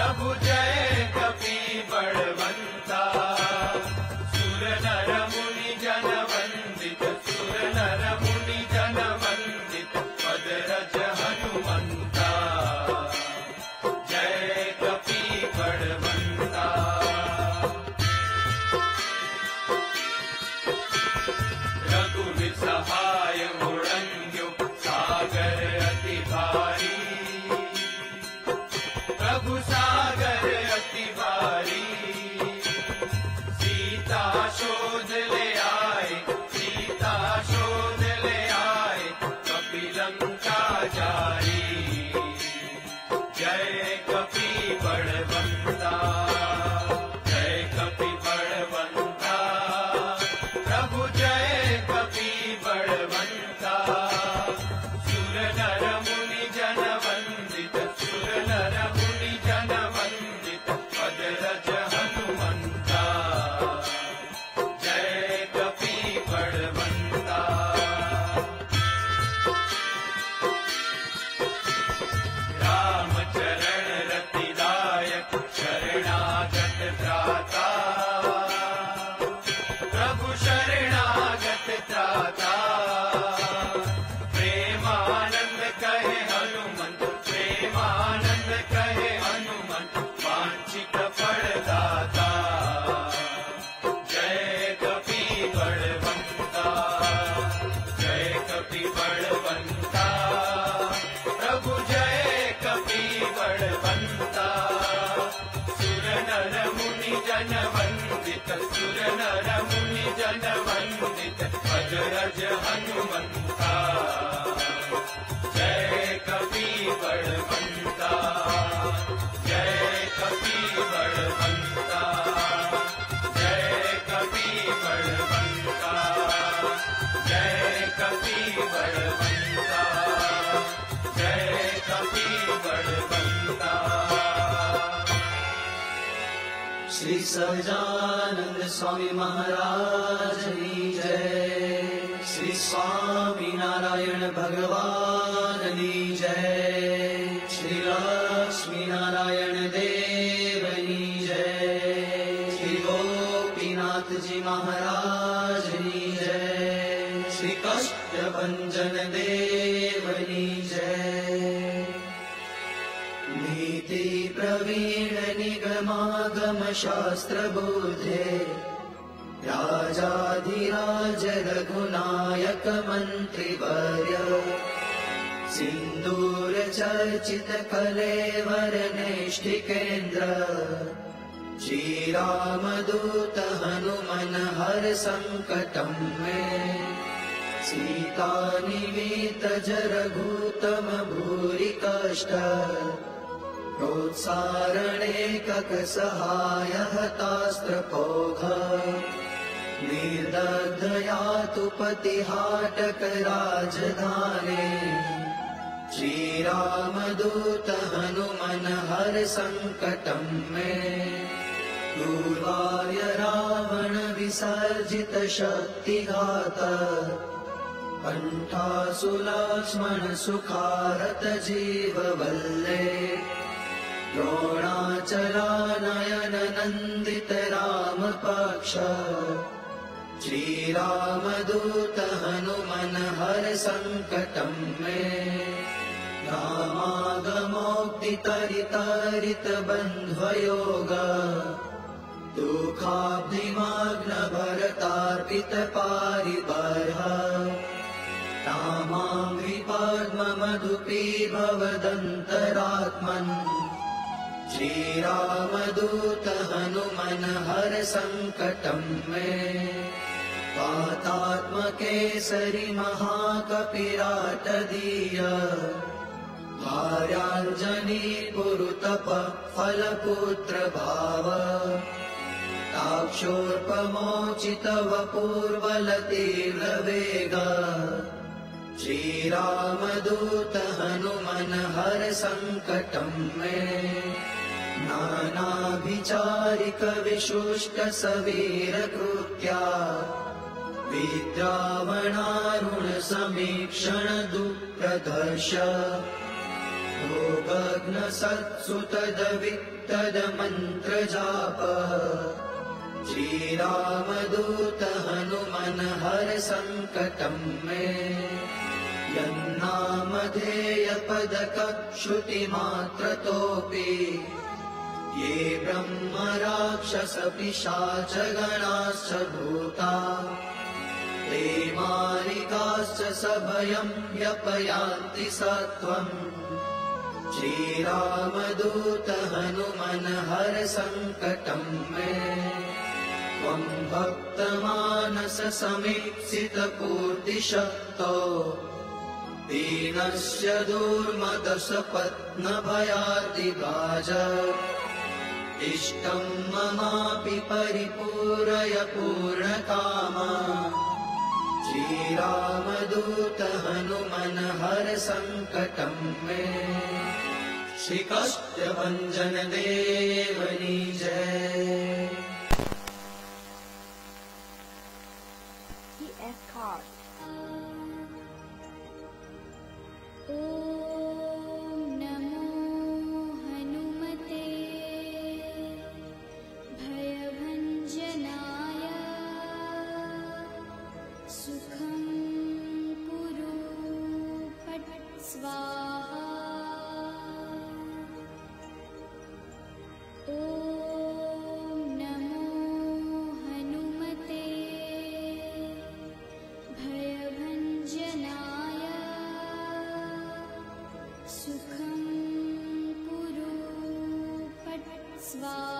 प्रभु जय कपि बड़ सजानन्द स्वामी महाराज नी जय। श्री स्वामी नारायण भगवानि जय। श्री लक्ष्मी नारायण देव जय। श्री गोपीनाथ गोपीनाथजी महाराजी जय। श्रीकष्टभञ्जन देवनि जय। प्रवीण निगमागमशास्त्रबोधे। राजाधिराज रघुनायक मन्त्रिवर्य सिन्दूरचर्चित कलेवरनेष्ठिकेन्द्र श्रीरामदूत हनुमन हर सङ्कटम् मे सीतानिवीत भूरि कष्ट ोत्सारणेककसहायः तास्त्रपोघ निदर्दयातु श्रीरामदूत हनुमन हर सङ्कटम् मे। दूर्वाय रावण विसर्जित शक्तिघात कण्ठा सुलाक्ष्मण सुखारत जीवल्ले ्रोणाचरानयनन्दितरामपाक्ष श्रीरामदूतहनुमनहर सङ्कटम् मे रामागमौक्तितरितारितबन्ध्वयोग दुःखाभिमाग्नभरतार्पितपारिपर रामा भवदन्तरात्मन् श्रीरामदूत हनुमन हर सङ्कटं मे पातात्मकेसरि महाकपिराटदीय भार्याञ्जनी पुरुतप फलपुत्र भाव ताक्षोर्पमोचितव पूर्वलतीव्रवेग श्रीरामदूत हनुमन हर सङ्कटं मे नानाभिचारिक विशुष्ट सवीरकृत्या विद्रावणारुण समीक्षण दुःप्रदर्श भोगग्न सत्सुतदवित्तद मन्त्रजाप श्रीरामदूत हनुमन हर सङ्कटं मे यन्नामधेयपदकश्रुतिमात्रतोऽपि ये ब्रह्म राक्षसपिशाचगणाश्च भूता। ते मालिकाश्च सभयं व्यपयान्ति सत्त्वम् श्रीरामदूत हनुमन हर सङ्कटं मे। त्वं भक्तमानस समीप्सितपूर्तिशक्तो दीनस्य दुर्मदशपत्नभयातिभाज इष्टं ममापि परिपूरय पूर्णकामा। श्रीरामदूत हनुमन हर सङ्कटं मे। श्रीकष्टभञ्जन देवनी जय TS card. स्वाहा। ॐ नमो हनुमते। भयभञ्जनाय सुखं कुरु फट् स्वाहा